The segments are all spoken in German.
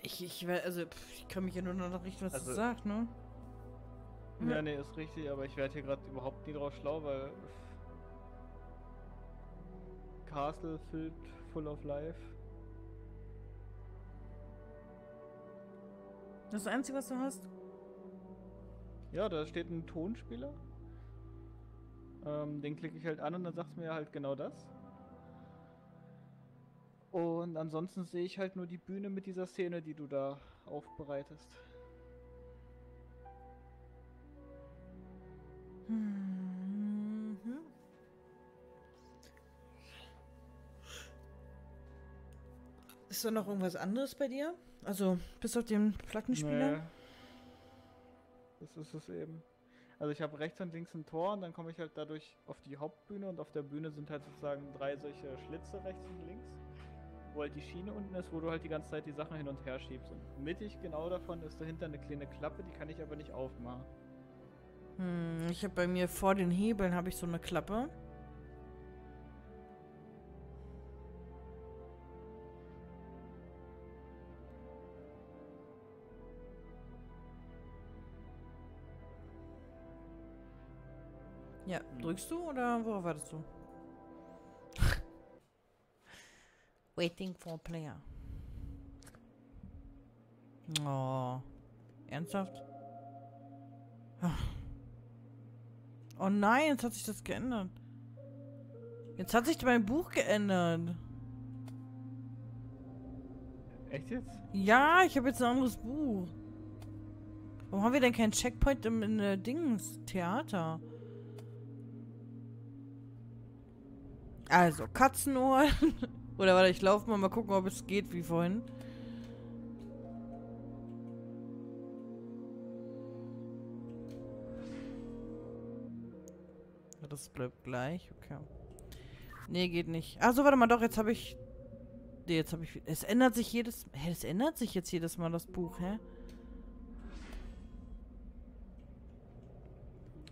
Ich, ich, also, ich kann mich ja nur noch richten, was Also- du sagst, ne? Ja, nee, ist richtig, aber ich werde hier gerade überhaupt nie drauf schlau, weil. Castle filled full of life. Das ist das Einzige, was du hast? Ja, da steht ein Tonspieler. Ähm, den klicke ich halt an und dann sagt es mir halt genau das. Und ansonsten sehe ich halt nur die Bühne mit dieser Szene, die du da aufbereitest. Mhm. Ist da noch irgendwas anderes bei dir? Also, bis auf den Plattenspieler? Nee. Das ist es eben. Also ich habe rechts und links ein Tor und dann komme ich halt dadurch auf die Hauptbühne und auf der Bühne sind halt sozusagen drei solche Schlitze rechts und links, wo halt die Schiene unten ist, wo du halt die ganze Zeit die Sachen hin und her schiebst. Und mittig genau davon ist dahinter eine kleine Klappe, die kann ich aber nicht aufmachen. Hm, ich habe bei mir vor den Hebeln habe ich so eine Klappe. Ja, Hm. drückst du oder worauf wartest du? Waiting for a player. Oh. Ernsthaft? Oh nein, jetzt hat sich das geändert. Jetzt hat sich mein Buch geändert. Echt jetzt? Ja, ich habe jetzt ein anderes Buch. Warum haben wir denn keinen Checkpoint im in, äh, Dings Theater? Also, Katzenohr. Oder warte, ich laufe mal, mal gucken, ob es geht wie vorhin. Das bleibt gleich, okay. Nee, geht nicht. Achso, warte mal, doch, jetzt habe ich. Nee, jetzt habe ich. Es ändert sich jedes. Hä, es ändert sich jetzt jedes Mal das Buch, hä?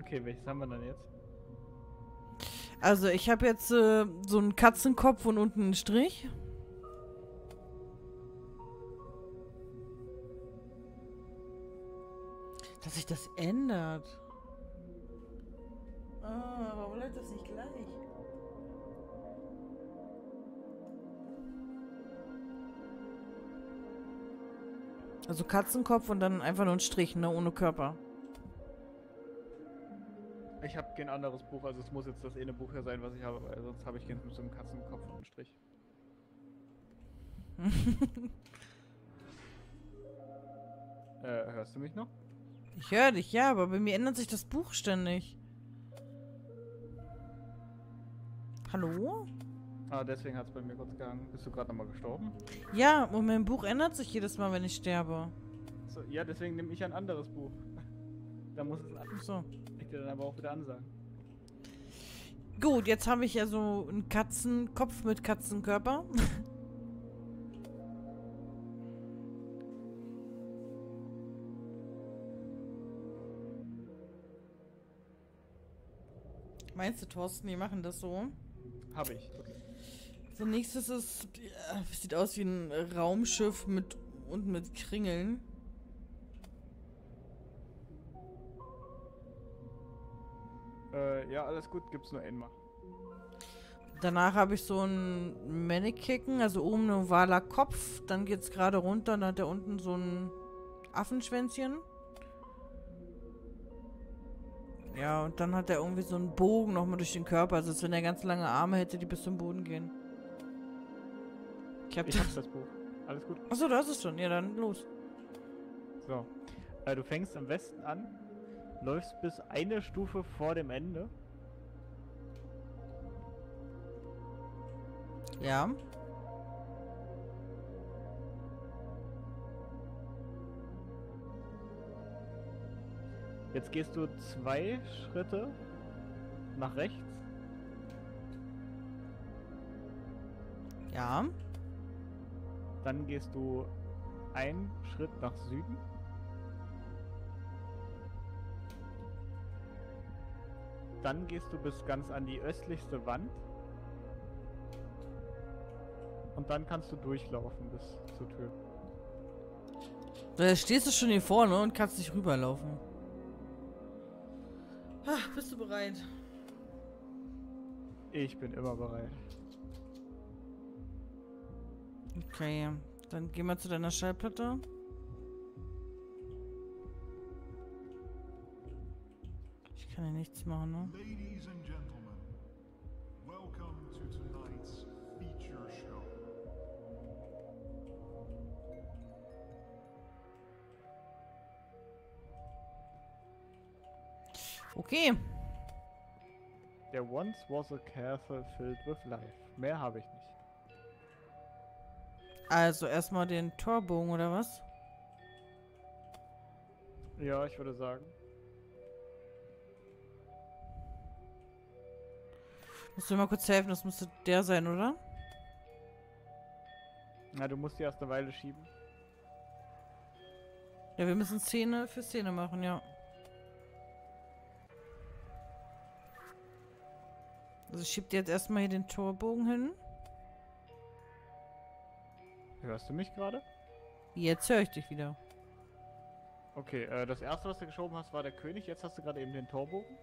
Okay, welches haben wir dann jetzt? Also, ich habe jetzt äh, so einen Katzenkopf und unten einen Strich. Dass sich das ändert. Ah, warum bleibt das nicht gleich? Also Katzenkopf und dann einfach nur ein Strich, ne? Ohne Körper. Ich habe kein anderes Buch, also es muss jetzt das eine Buch hier sein, was ich habe, weil sonst habe ich keins mit so einem Katzenkopf und Strich. Äh, hörst du mich noch? Ich höre dich, ja, aber bei mir ändert sich das Buch ständig. Hallo? Ah, deswegen hat es bei mir kurz gehangen. Bist du gerade nochmal gestorben? Ja, und mein Buch ändert sich jedes Mal, wenn ich sterbe. So, ja, deswegen nehme ich ein anderes Buch. Da muss es Ach so. Dir dann aber auch wieder ansagen. Gut, jetzt habe ich ja so einen Katzenkopf mit Katzenkörper. Meinst du, Thorsten, die machen das so? Habe ich. Okay. So, nächstes ist, ja, sieht aus wie ein Raumschiff mit und mit Kringeln. Äh, ja, alles gut, gibt's nur einmal. Danach habe ich so einen Mannequin, also oben ein ovaler Kopf, dann geht's gerade runter, dann hat er unten so ein Affenschwänzchen. Ja, und dann hat er irgendwie so einen Bogen nochmal durch den Körper, also als wenn er ganz lange Arme hätte, die bis zum Boden gehen. Ich hab Ich hab's das Buch. Alles gut. Achso, da ist es schon. Ja, dann los. So. Äh, du fängst am Westen an, läufst bis eine Stufe vor dem Ende. Ja. Jetzt gehst du zwei Schritte nach rechts. Ja. Dann gehst du einen Schritt nach Süden. Dann gehst du bis ganz an die östlichste Wand. Und dann kannst du durchlaufen bis zur Tür. Da stehst du schon hier vorne und kannst nicht rüberlaufen. Ah, bist du bereit? Ich bin immer bereit. Okay, dann gehen wir zu deiner Schallplatte. Kann ja nichts machen, ne? Ladies and gentlemen, welcome to tonight's feature show. Okay. There once was a castle filled with life. Mehr habe ich nicht. Also erstmal den Torbogen oder was? Ja, ich würde sagen. Musst du mal kurz helfen, das müsste der sein, oder? Na, du musst die erst eine Weile schieben. Ja, wir müssen Szene für Szene machen, ja. Also ich schieb dir jetzt erstmal hier den Torbogen hin. Hörst du mich gerade? Jetzt höre ich dich wieder. Okay, äh, das erste, was du geschoben hast, war der König. Jetzt hast du gerade eben den Torbogen.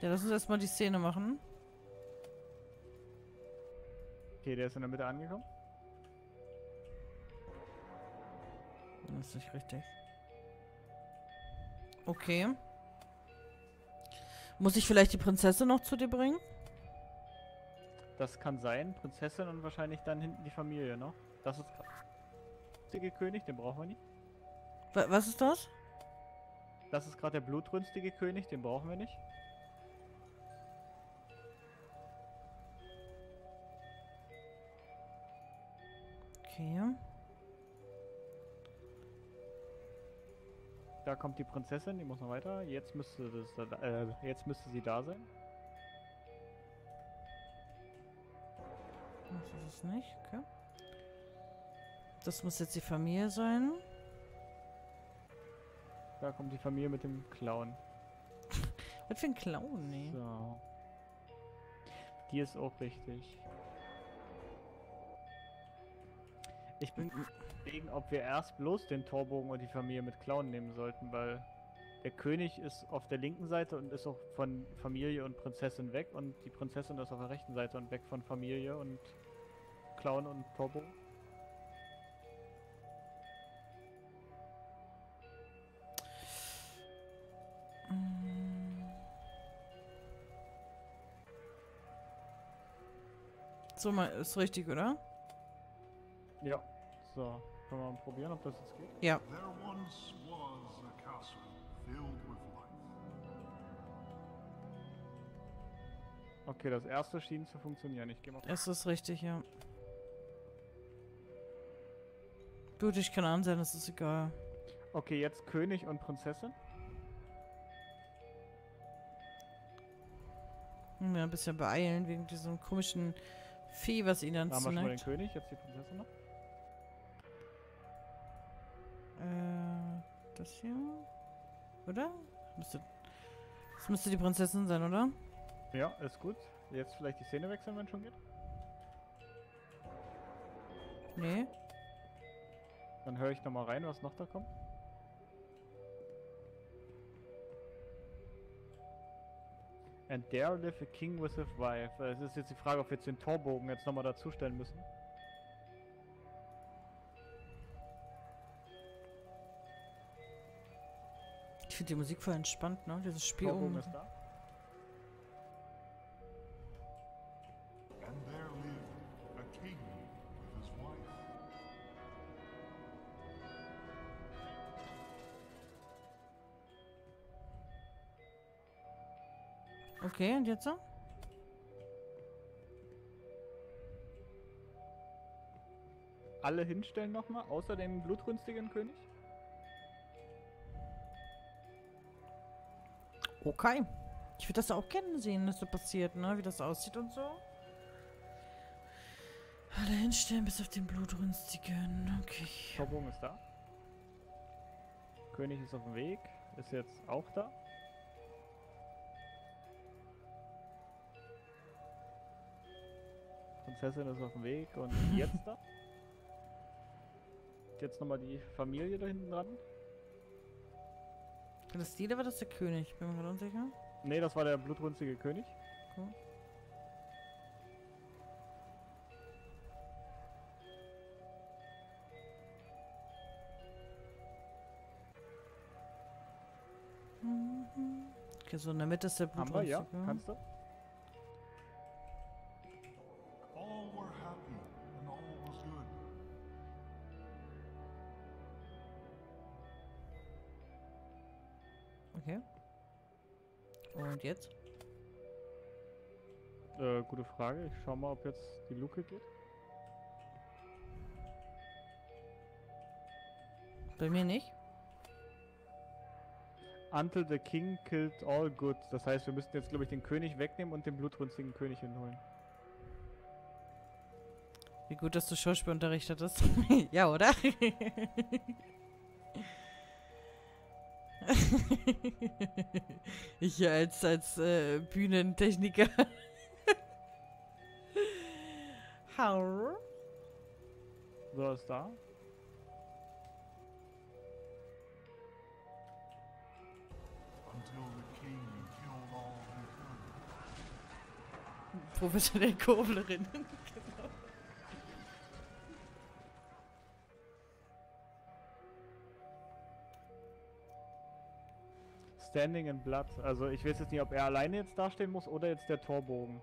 Ja, lass uns erstmal die Szene machen. Okay, der ist in der Mitte angekommen. Das ist nicht richtig. Okay. Muss ich vielleicht die Prinzessin noch zu dir bringen? Das kann sein. Prinzessin und wahrscheinlich dann hinten die Familie noch. Das ist der König, den brauchen wir nicht. Wa was ist das? Das ist gerade der blutrünstige König, den brauchen wir nicht. Okay. Da kommt die Prinzessin, die muss noch weiter. Jetzt müsste das, da- äh, jetzt müsste sie da sein. Das ist es nicht, okay. Das muss jetzt die Familie sein. Da kommt die Familie mit dem Clown. Was für ein Clown, nee. So. Die ist auch richtig. Ich bin überlegen, ob wir erst bloß den Torbogen und die Familie mit Clown nehmen sollten, weil der König ist auf der linken Seite und ist auch von Familie und Prinzessin weg und die Prinzessin ist auf der rechten Seite und weg von Familie und Clown und Torbogen. So, mal, ist richtig, oder? Ja. So, können wir mal probieren, ob das jetzt geht? Ja. There once was a castle filled with life. Okay, das erste schien zu funktionieren. Ich gehe mal. Es ist richtig, ja. Gut, ich kann ansehen, das ist egal. Okay, jetzt König und Prinzessin. Ja, ein bisschen beeilen wegen diesem komischen Vieh, was ihn dann Da haben wir schon mal den. König, jetzt die Prinzessin noch. Äh, das hier? Oder? Müsste, das müsste die Prinzessin sein, oder? Ja, ist gut. Jetzt vielleicht die Szene wechseln, wenn schon geht. Nee. Dann höre ich nochmal rein, was noch da kommt. And there live a king with a wife. Es ist jetzt die Frage, ob wir jetzt den Torbogen jetzt nochmal dazustellen müssen. Finde die Musik voll entspannt, ne? Dieses Spiel Torbogen um. ist da. Okay, und jetzt so? Alle hinstellen nochmal, außer dem blutrünstigen König. Okay. Ich würde das auch gerne sehen, was so passiert, ne? Wie das aussieht und so. Alle hinstellen, bis auf den Blutrünstigen. Okay. Torbogen ist da. König ist auf dem Weg. Ist jetzt auch da. Prinzessin ist auf dem Weg und jetzt da. jetzt nochmal die Familie da hinten dran. War das die oder war das der König? Bin mir gerade unsicher. Ne, das war der blutrünstige König. Cool. Mhm. Okay, so in der Mitte ist der Haben wir, ja? Blutrünstige. Kannst du? Okay. Und jetzt? Äh, gute Frage. Ich schau mal, ob jetzt die Luke geht. Bei mir nicht. Until the king killed all good. Das heißt, wir müssten jetzt, glaube ich, den König wegnehmen und den blutrünstigen König hinholen. Wie gut, dass du Schauspielunterricht hattest. ja, oder? ich hier als, als äh, Bühnentechniker. How? So, ist da. Until the Standing in Blood. Also ich weiß jetzt nicht, ob er alleine jetzt dastehen muss oder jetzt der Torbogen.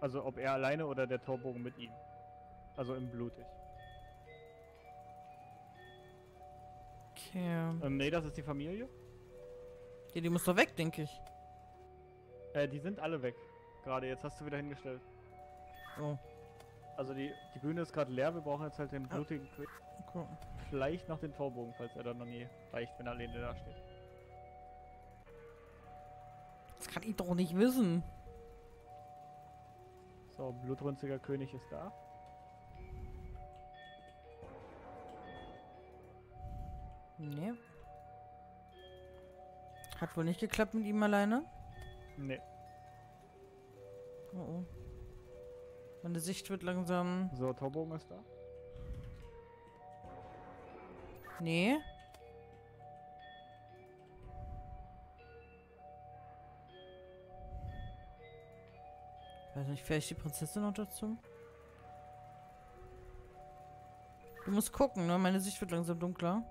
Also ob er alleine oder der Torbogen mit ihm. Also im Blutig. Okay. Ähm, nee, das ist die Familie. Ja, die muss doch weg, denke ich. Äh, die sind alle weg. Gerade jetzt hast du wieder hingestellt. Oh, Also die, die Bühne ist gerade leer, wir brauchen jetzt halt den Ah. blutigen König. cool. Vielleicht noch den Torbogen, falls er dann noch nie reicht, wenn er alleine da steht. Kann ich doch nicht wissen. So, blutrünstiger König ist da. Nee. Hat wohl nicht geklappt mit ihm alleine. Nee. Oh oh. Meine Sicht wird langsam. So, Torbogen ist da. Nee. Nicht, vielleicht die Prinzessin noch dazu? Du musst gucken, ne? Meine Sicht wird langsam dunkler.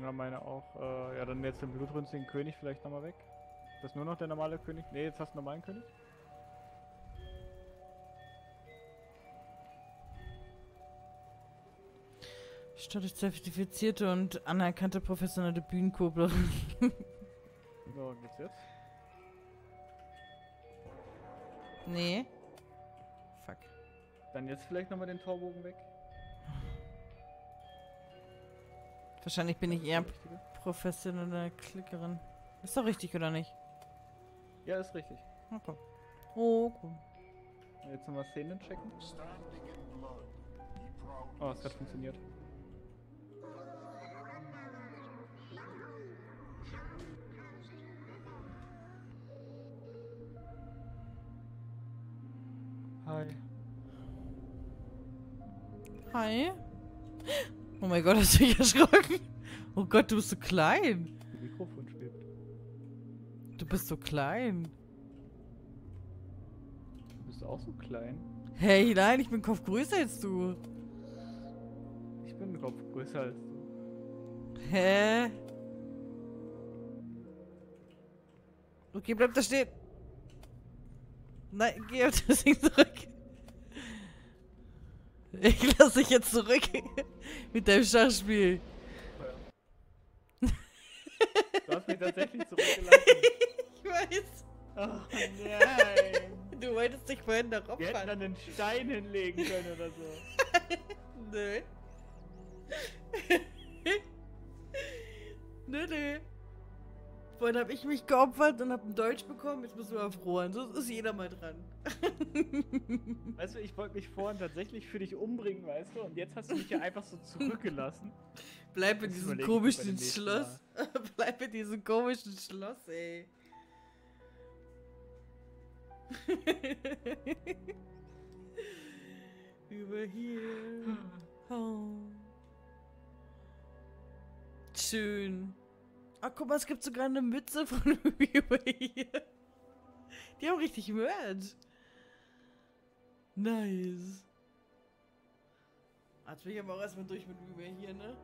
Ja, meine auch. Äh, ja, dann jetzt den blutrünstigen König vielleicht nochmal weg. Das ist nur noch der normale König? Nee, jetzt hast du einen normalen König. Statt zertifizierte und anerkannte professionelle Bühnenkoblerin. So, geht's jetzt? Nee. Fuck. Dann jetzt vielleicht nochmal den Torbogen weg. Wahrscheinlich bin ich eher professionelle Klickerin. Ist doch richtig, oder nicht? Ja, ist richtig. Okay. Oh, cool. Jetzt nochmal Szenen checken. Oh, es hat funktioniert. Hi. Hi. Oh mein Gott, hast du dich erschrocken? Oh Gott, du bist so klein. Das Mikrofon schwebt. Du bist so klein. Bist du auch so klein? Hey, nein, ich bin Kopf größer als du. Ich bin Kopf größer als du. Hä? Okay, bleib da stehen. Nein, geh auf das Ding zurück. Ich lass dich jetzt zurück mit deinem Schachspiel. Du hast mich tatsächlich zurückgelassen. Ich weiß. Oh nein. Du wolltest dich vorhin darauf Wir hätten dann einen Stein hinlegen können oder so. Nö. nö, nö. Vorhin habe ich mich geopfert und habe ein Deutsch bekommen. Jetzt müssen wir auf Rohan. So ist jeder mal dran. Weißt du, ich wollte mich vorhin tatsächlich für dich umbringen, weißt du? Und jetzt hast du mich ja einfach so zurückgelassen. Bleib in diesem komischen Schloss. Bleib in diesem komischen Schloss, ey. Über hier. Oh. schön. Ah, guck mal, es gibt sogar eine Mütze von WiiWare. Die haben richtig Merch. Nice. Jetzt bin ich aber auch erstmal durch mit WiiWare hier, ne?